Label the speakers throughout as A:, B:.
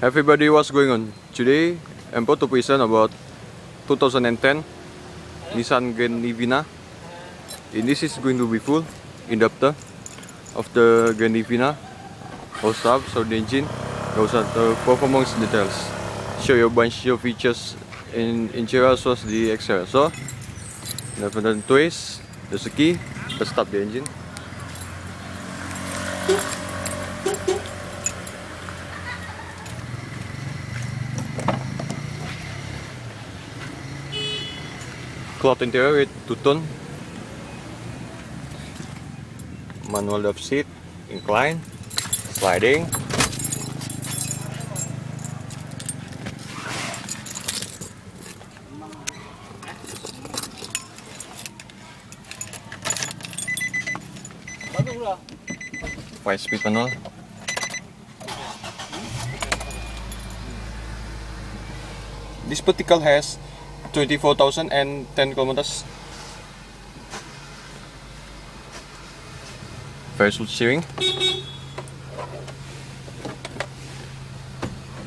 A: Everybody, what's going on? Today, I'm about to present about 2010 Nissan Grand Livina. And this is going to be full inductor of the Grand Livina. All stuff, so the engine, goes on the performance details. Show you a bunch of features in interior as well as the exterior. So, never done twice, there's a key, let's start the engine. Cloth interior with two-tone manual love seat incline. Sliding five speed manual this particle has 24,010 kilometers. Very smooth steering.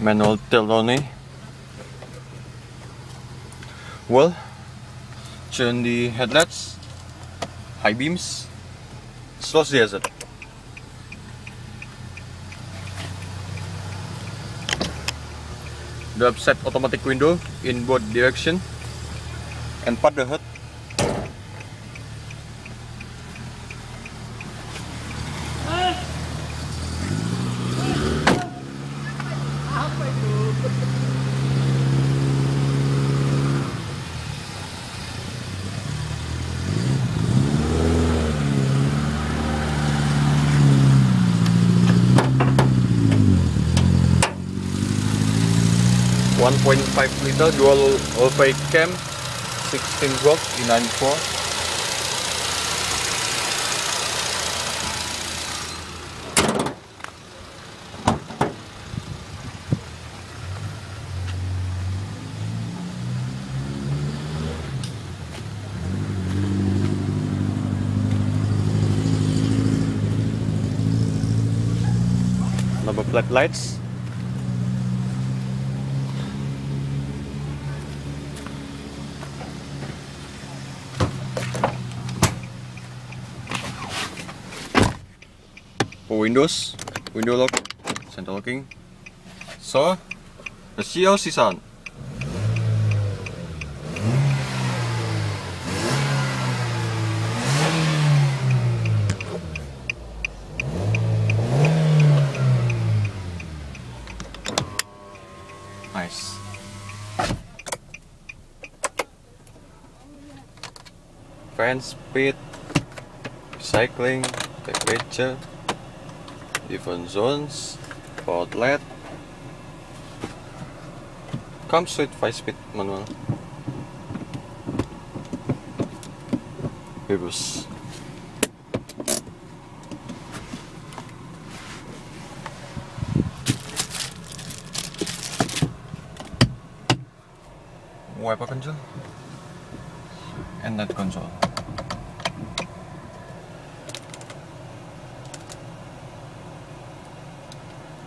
A: Manual Teloni. Well, turn the headlights, high beams, slow diesel. The upset automatic window in both direction. And part the hood One point five liter dual overhead cam 16 valve in 94 number plate lights for Windows, window lock, center locking. So, the CLC on. Nice. Fan speed, cycling, temperature different zones outlet comes with 5 speed manual. Reverse wiper control. And that control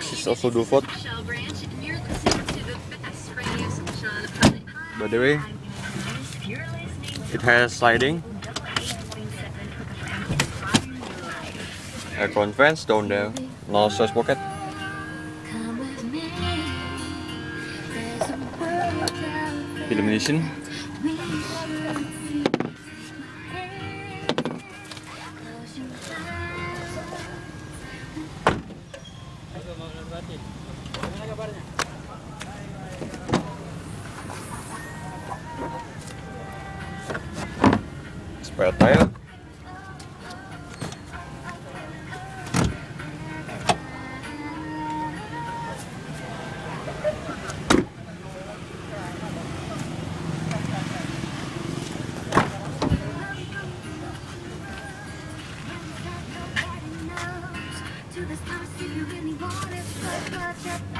B: station on the planet.
A: by the way it has sliding.
B: To 88.7
A: aircon fans down there. No size pocket.
B: Come
A: Expert tayo.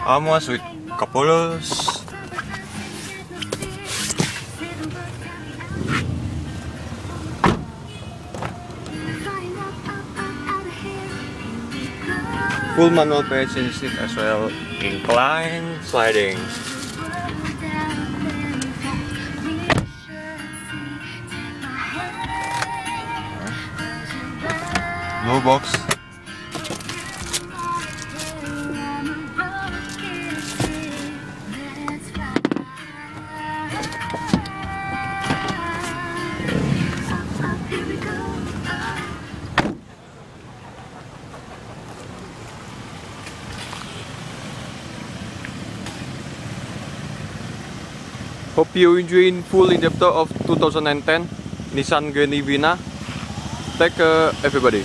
B: Almost with Capolos. Full manual passenger seat as well. Incline sliding. Low box. Hope you enjoying full in-depth of 2010 Nissan Grand Livina. Take care everybody.